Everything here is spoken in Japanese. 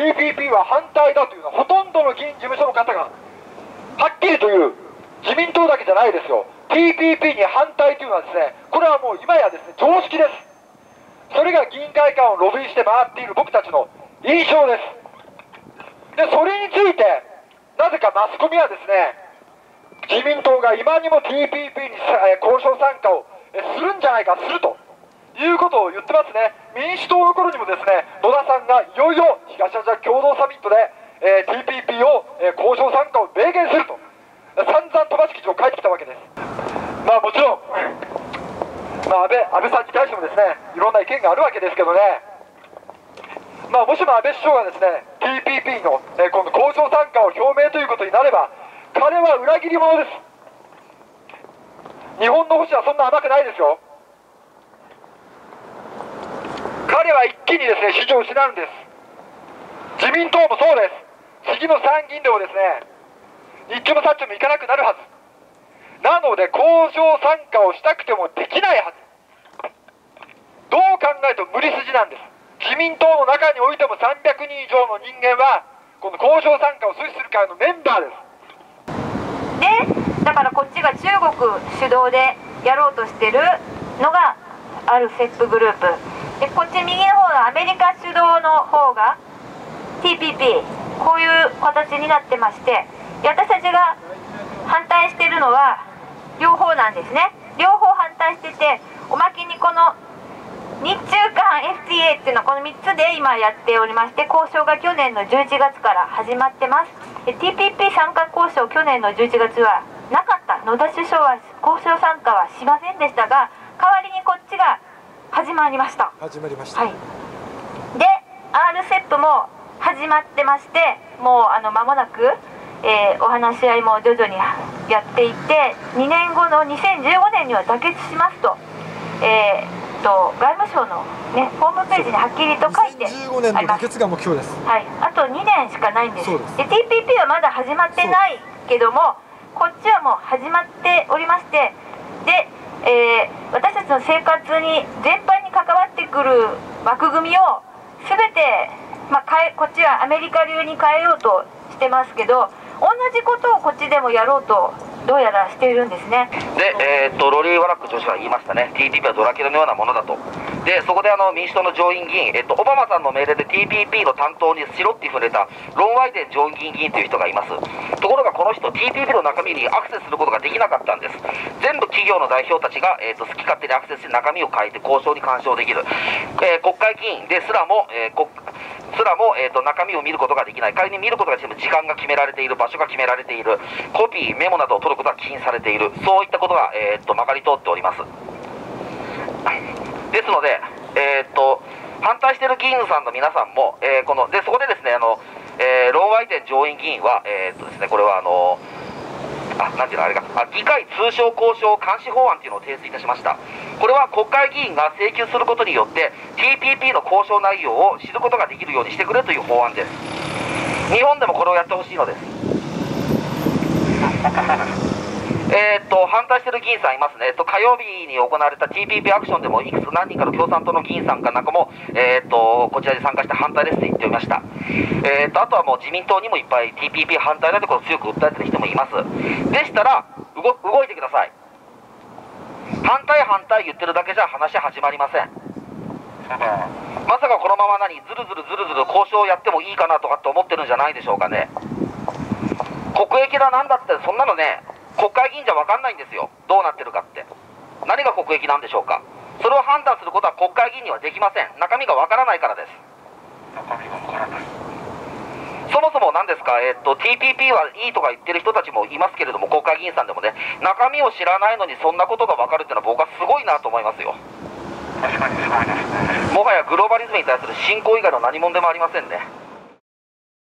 TPP は反対だというのはほとんどの議員事務所の方がはっきりという自民党だけじゃないですよ。TPP に反対というのはですねこれはもう今やですね常識です。それが議員会館をロビーして回っている僕たちの印象です。でそれについてなぜかマスコミはですね自民党が今にも TPP に交渉参加をするんじゃないかすると。いうことを言ってますね。民主党の頃にもですね野田さんがいよいよ東アジア共同サミットで、えー、TPP を、えー、交渉参加を明言すると。散々飛ばし記事を書いてきたわけです。まあもちろん、まあ、安倍安倍さんに対してもですねいろんな意見があるわけですけどね。まあ、もしも安倍首相がですね TPP の、えー、この交渉参加を表明ということになれば彼は裏切り者です。日本の星はそんな甘くないですよ。彼は一気にですね支持を失うんです。自民党もそうです。次の参議院でもですね日中もさっちもいかなくなるはず。なので交渉参加をしたくてもできないはず。どう考えても無理筋なんです。自民党の中においても300人以上の人間はこの交渉参加を阻止する会のメンバーです。でだからこっちが中国主導でやろうとしてるのがあるセップグループ。でこっち右の方のアメリカ主導の方が TPP こういう形になってまして私たちが反対してるのは両方なんですね。両方反対してておまけにこの日中間 FTA っていうのはこの3つで今やっておりまして交渉が去年の11月から始まってます。TPP 参加交渉去年の11月はなかった。野田首相は交渉参加はしませんでしたが代わりにこっちが始まりました。始まりました、はい、で RCEP も始まってましてもうあの間もなくえー、お話し合いも徐々にやっていて2年後の2015年には妥結しますと,、えーと、外務省の、ね、ホームページにはっきりと書いて2015年の妥結が目標です、はい、あと2年しかないんです。で TPP はまだ始まってないけどもこっちはもう始まっておりましてで、えー、私たちの生活に全般に関わってくる枠組みを全て、まあ、変えこっちはアメリカ流に変えようとしてますけど同じことをこっちでもやろうとどうやらしているんですね。で、えー、っとロリー・ワラック女子は言いましたね。TPP はドラキュラのようなものだと。でそこであの民主党の上院議員、えっと、オバマさんの命令で TPP の担当にしろっていうふうに出たロン・ワイデン上院議員という人がいます。ところがこの人 TPP の中身にアクセスすることができなかったんです。全部企業の代表たちが、え、っと好き勝手にアクセスして中身を変えて交渉に干渉できる、えー、国会議員ですらも、えー、国すらも、えーと、中身を見ることができない、仮に見ることができても時間が決められている、場所が決められている、コピー、メモなどを取ることが禁止されている、そういったことが、えーと、まかり通っております。ですので、えーと、反対している議員さんの皆さんも、えー、このでそこでですねあの、えー、ローアイデン上院議員は、えーとですね、これはあのあ、なんていうの、あれか、あ議会通商交渉監視法案というのを提出いたしました。これは国会議員が請求することによって、TPP の交渉内容を知ることができるようにしてくれという法案です。日本でもこれをやってほしいのです。えー、っと、反対してる議員さんいますね。えっと、火曜日に行われた TPP アクションでも、いくつ何人かの共産党の議員さんかなんかも、えー、っと、こちらで参加して反対ですって言っておりました。えー、っと、あとはもう自民党にもいっぱい TPP 反対だってことを強く訴えてる人もいます。でしたら、動動いてください。反対反対言ってるだけじゃ話始まりません。まさかこのまま何、ずるずるずるずる交渉やってもいいかなとかって思ってるんじゃないでしょうかね。国益だなんだって、そんなのね、国会議員じゃ分かんないんですよ、どうなってるかって。何が国益なんでしょうか。それを判断することは国会議員にはできません。中身が分からないからです。そもそも何ですか、えー、っと、TPP はいいとか言ってる人たちもいますけれども、国会議員さんでもね、中身を知らないのにそんなことが分かるっていうのは僕はすごいなと思いますよ。もはやグローバリズムに対する信仰以外の何者でもありませんね。